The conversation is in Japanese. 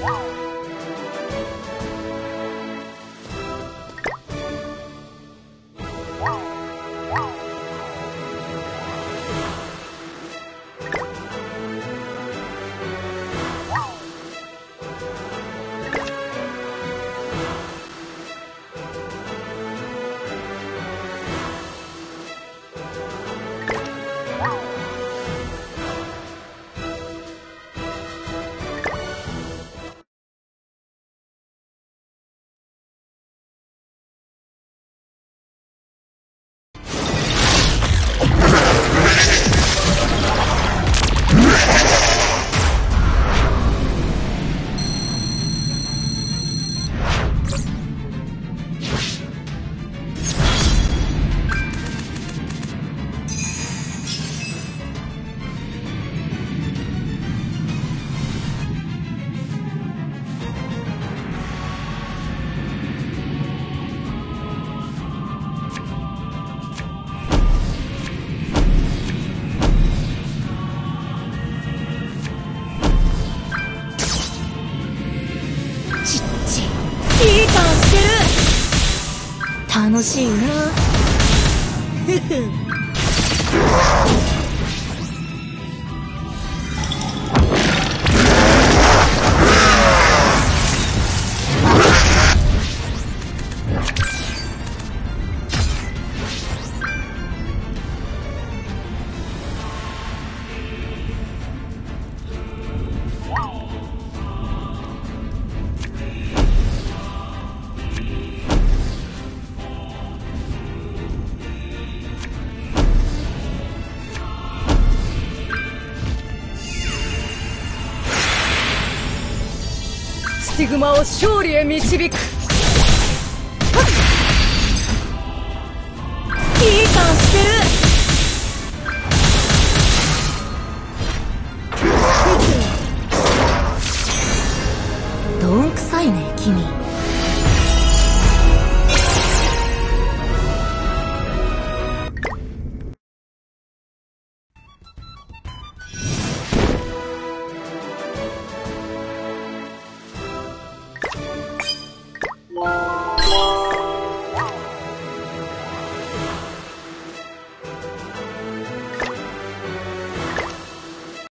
Wow. ちっち。してる。楽しいな。ふふシグマを勝利へ導く。いい感してる。どんくさいね君。